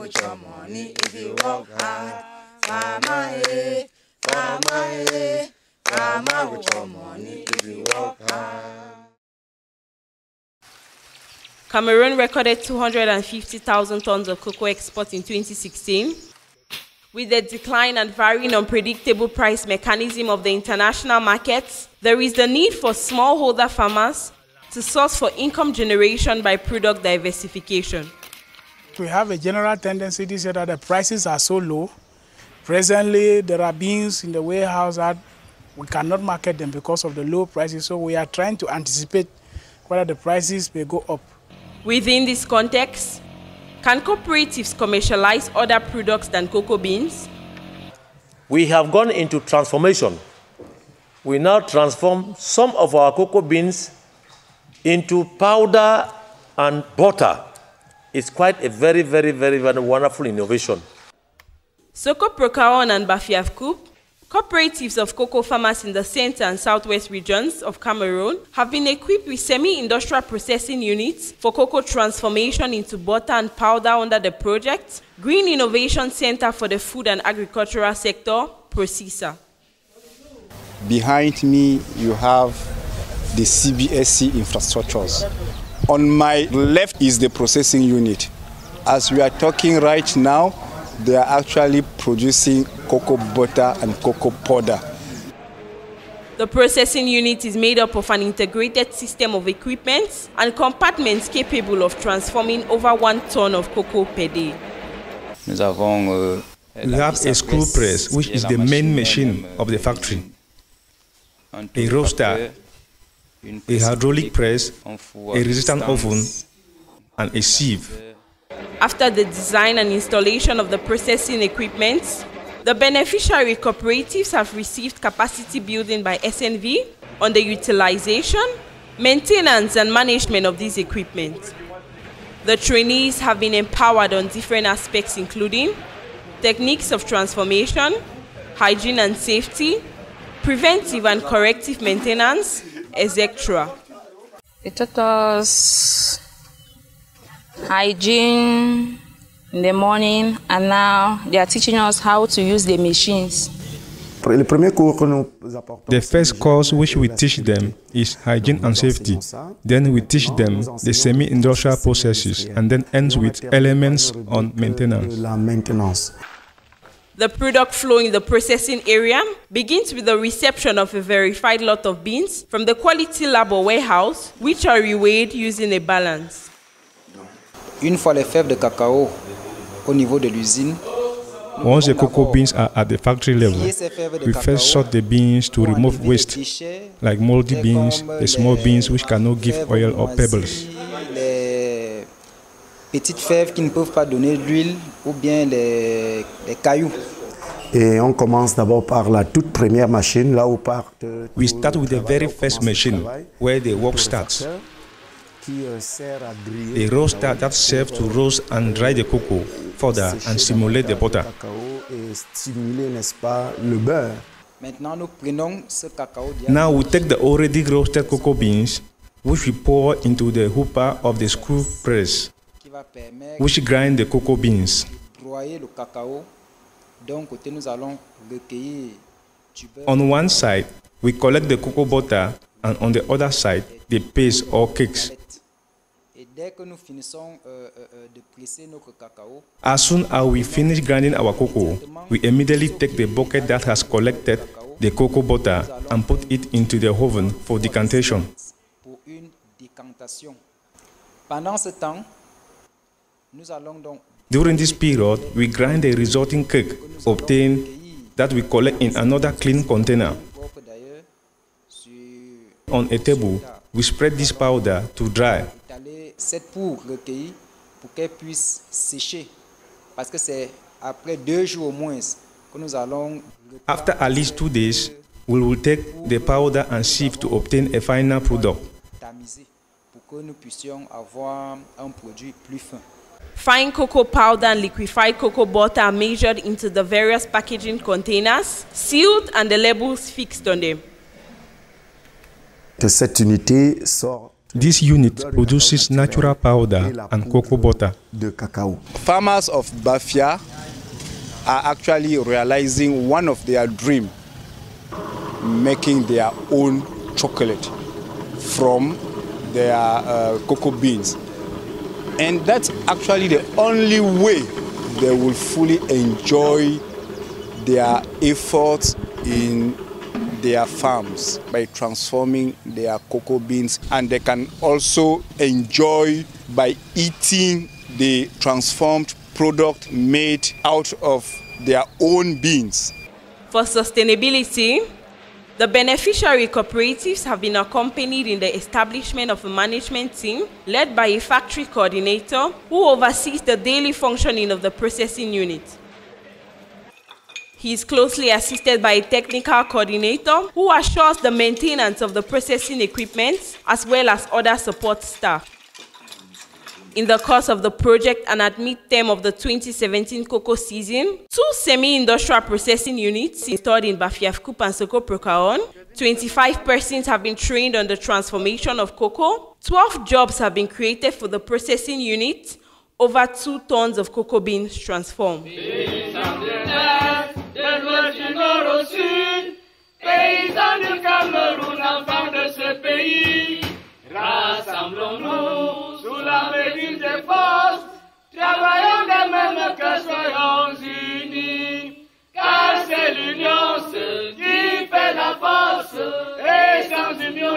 with your money if you work hard. With your money if you work hard. Cameroon recorded 250,000 tons of cocoa exports in 2016. With the decline and varying unpredictable price mechanism of the international markets, there is the need for smallholder farmers to source for income generation by product diversification. We have a general tendency this year that the prices are so low. Presently, there are beans in the warehouse that we cannot market them because of the low prices. So we are trying to anticipate whether the prices may go up. Within this context, can cooperatives commercialize other products than cocoa beans? We have gone into transformation. We now transform some of our cocoa beans into powder and butter. It's quite a very, very, very, very wonderful innovation. Soko Procaon and Bafiavcoup, cooperatives of cocoa farmers in the center and southwest regions of Cameroon, have been equipped with semi-industrial processing units for cocoa transformation into butter and powder under the project Green Innovation Center for the Food and Agricultural Sector, PROCISA. Behind me, you have the CBSC infrastructures. On my left is the processing unit. As we are talking right now, they are actually producing cocoa butter and cocoa powder. The processing unit is made up of an integrated system of equipment and compartments capable of transforming over one ton of cocoa per day. Nous euh, We have a screw press, which is the main machine of the factory, a roaster, a hydraulic press, a resistant oven, and a sieve. After the design and installation of the processing equipment, the beneficiary cooperatives have received capacity building by SNV on the utilization, maintenance, and management of these equipment. The trainees have been empowered on different aspects, including techniques of transformation, hygiene and safety, preventive and corrective maintenance, etc. They taught us hygiene in the morning, and now they are teaching us how to use the machines. The first course which we teach them is hygiene and safety. Then we teach them the semi-industrial processes and then ends with elements on maintenance. The product flow in the processing area begins with the reception of a verified lot of beans from the quality lab or warehouse, which are reweighed using a balance. Une fois les fèves de cacao au niveau de l'usine, Once the cocoa beans are at the factory level, we first sort the beans to remove waste, like moldy beans, the small beans which cannot give oil or pebbles. Petites fèves qui ne peuvent pas donner l'huile ou bien les, les cailloux. Et on commence d'abord par la toute première machine, là où partent. We start with the very first machine, where the work starts. A roaster that serves to roast and dry the cocoa further and simulate the butter. Et stimuler, n'est-ce pas, le beurre. Maintenant, nous prenons ce cacao Now we take the already roasted cocoa beans, which we pour into the hooper of the screw press, which grind the cocoa beans. On one side, we collect the cocoa butter, and on the other side, the paste or cakes. As soon as we finish grinding our cocoa, we immediately take the bucket that has collected the cocoa butter and put it into the oven for decantation. Pendant ce temps, During this period, we grind the resulting cake obtained that we collect in another clean container. On a table, we spread this powder to dry. étaler cette poudre recueillie pour qu'elle puisse sécher. Parce que c'est après deux jours au moins que nous allons After at least two days, we will take the powder and sieve to obtain a final product. tamiser pour que nous puissions avoir un produit plus fin. Fine cocoa powder and liquefied cocoa butter are measured into the various packaging containers, sealed, and the labels fixed on them. De cette unité sort This unit produces natural powder and cocoa butter. De cacao. Farmers of Bafia are actually realizing one of their dream, making their own chocolate from their uh, cocoa beans. And that's actually the only way they will fully enjoy their efforts in their farms by transforming their cocoa beans and they can also enjoy by eating the transformed product made out of their own beans. For sustainability, the beneficiary cooperatives have been accompanied in the establishment of a management team led by a factory coordinator who oversees the daily functioning of the processing unit. He is closely assisted by a technical coordinator who assures the maintenance of the processing equipment as well as other support staff. In the course of the project and at mid-term of the 2017 cocoa season, two semi-industrial processing units installed in Bafiafkup and Soko Prokaon, 25 persons have been trained on the transformation of cocoa, 12 jobs have been created for the processing unit, over 2 tons of cocoa beans transformed. Travaillons de même que soyons unis, car c'est l'union qui fait la force, et sans union